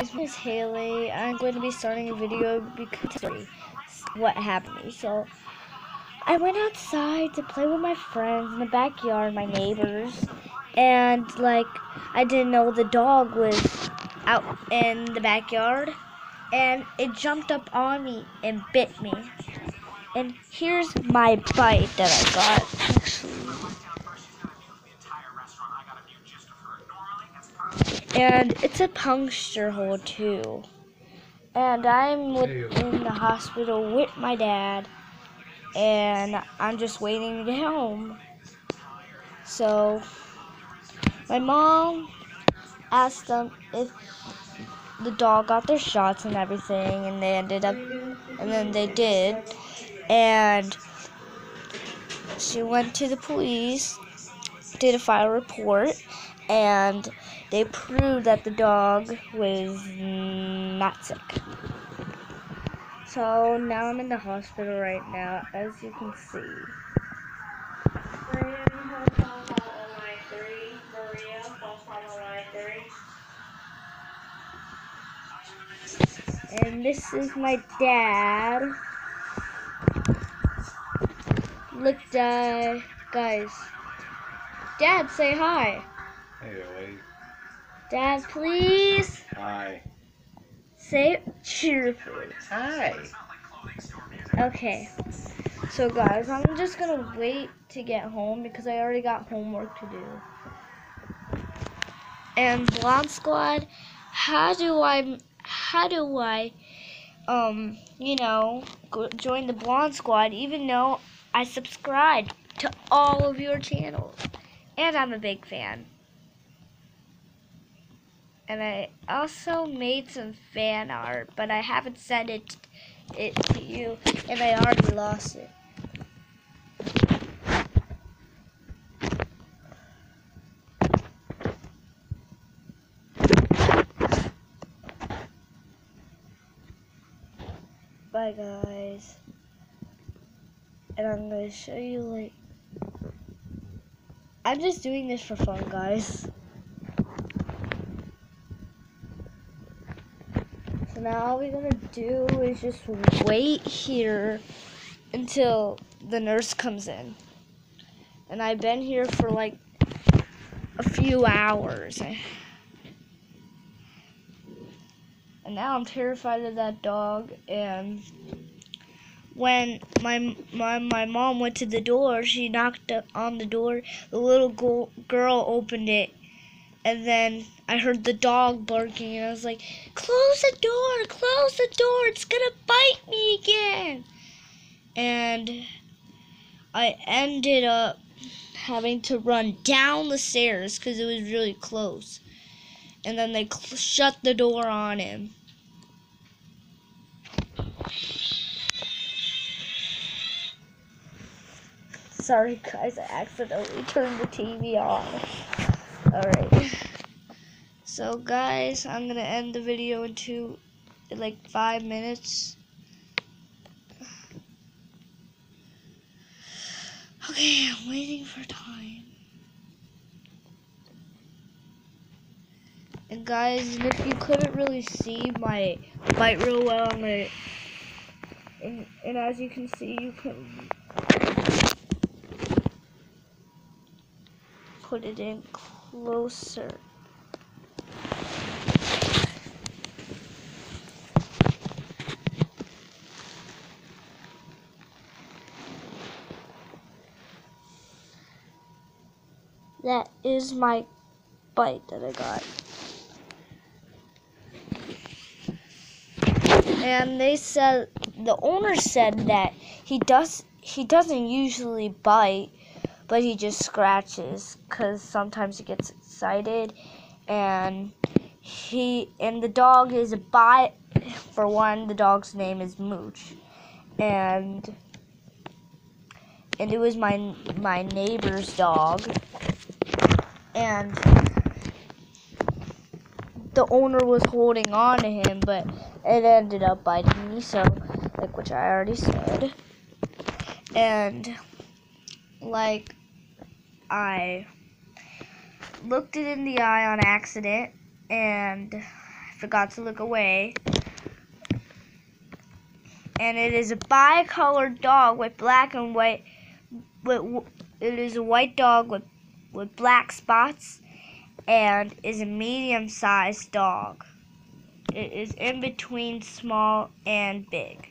My name is Haley. I'm going to be starting a video because what happened. So, I went outside to play with my friends in the backyard, my neighbors, and like I didn't know the dog was out in the backyard, and it jumped up on me and bit me. And here's my bite that I got. And it's a puncture hole too. And I'm with, in the hospital with my dad, and I'm just waiting to get home. So, my mom asked them if the dog got their shots and everything, and they ended up, and then they did, and she went to the police, did a file report, and they proved that the dog was not sick. So now I'm in the hospital right now, as you can see. And this is my dad. Look, uh, guys. Dad, say hi. Hey, wait. Dad, please. Hi. Say it cheerfully. Hi. Okay. So guys, I'm just gonna wait to get home because I already got homework to do. And Blonde Squad, how do I, how do I, um, you know, go, join the Blonde Squad even though I subscribe to all of your channels? And I'm a big fan. And I also made some fan art, but I haven't sent it, it to you, and I already lost it. Bye guys. And I'm to show you like I'm just doing this for fun, guys. Now all we're gonna do is just wait here until the nurse comes in. And I've been here for like a few hours. And now I'm terrified of that dog and when my, my my mom went to the door, she knocked on the door. The little girl opened it, and then I heard the dog barking, and I was like, "Close the door! Close the door! It's gonna bite me again!" And I ended up having to run down the stairs because it was really close, and then they shut the door on him. Sorry guys, I accidentally turned the TV on. Alright. So guys, I'm gonna end the video in two, in like five minutes. Okay, I'm waiting for time. And guys, if you couldn't really see my bite real well on the, and, and as you can see, you can put it in closer. That is my bite that I got. And they said the owner said that he does he doesn't usually bite but he just scratches because sometimes he gets excited and he and the dog is a bite for one the dog's name is mooch and and it was my my neighbor's dog and the owner was holding on to him but it ended up biting me so like which i already said and like I looked it in the eye on accident and forgot to look away. And it is a bi-colored dog with black and white. With, it is a white dog with with black spots, and is a medium-sized dog. It is in between small and big.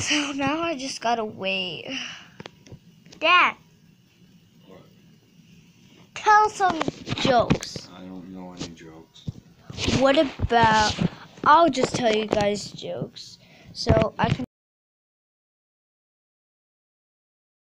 So now I just gotta wait. Dad, What? tell some jokes. I don't know any jokes. What about? I'll just tell you guys jokes. So I can.